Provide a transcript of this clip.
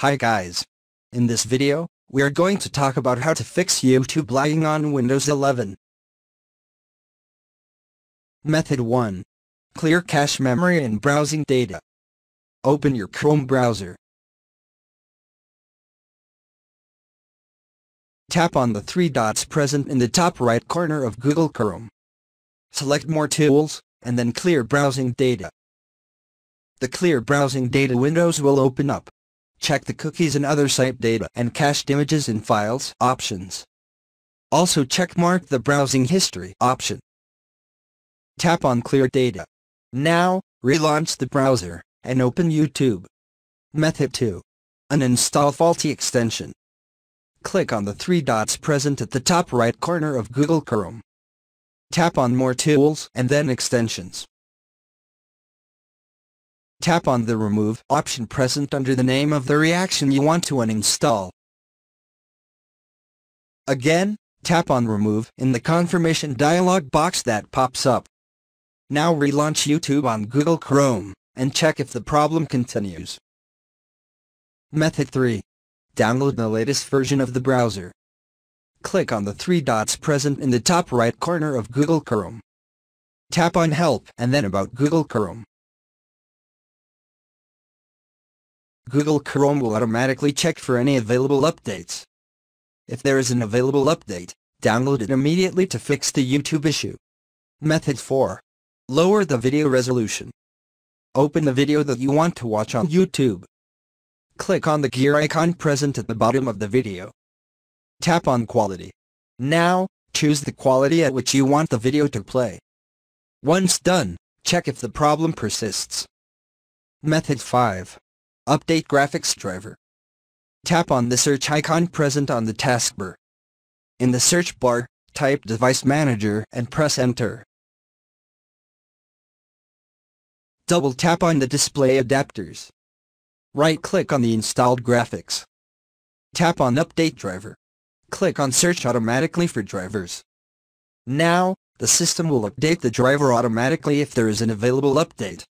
Hi guys. In this video, we are going to talk about how to fix YouTube lagging on Windows 11. Method 1. Clear cache memory and browsing data. Open your Chrome browser. Tap on the three dots present in the top right corner of Google Chrome. Select More Tools, and then Clear Browsing Data. The Clear Browsing Data windows will open up. Check the cookies and other site data and cached images and Files options. Also check mark the Browsing History option. Tap on Clear Data. Now, relaunch the browser and open YouTube. Method 2. Uninstall faulty extension. Click on the three dots present at the top right corner of Google Chrome. Tap on More Tools and then Extensions. Tap on the Remove option present under the name of the reaction you want to uninstall. Again, tap on Remove in the confirmation dialog box that pops up. Now relaunch YouTube on Google Chrome, and check if the problem continues. Method 3. Download the latest version of the browser. Click on the three dots present in the top right corner of Google Chrome. Tap on Help and then About Google Chrome. Google Chrome will automatically check for any available updates. If there is an available update, download it immediately to fix the YouTube issue. Method 4. Lower the video resolution. Open the video that you want to watch on YouTube. Click on the gear icon present at the bottom of the video. Tap on Quality. Now, choose the quality at which you want the video to play. Once done, check if the problem persists. Method 5. Update graphics driver. Tap on the search icon present on the taskbar. In the search bar, type Device Manager and press Enter. Double tap on the display adapters. Right-click on the installed graphics. Tap on Update Driver. Click on Search automatically for drivers. Now, the system will update the driver automatically if there is an available update.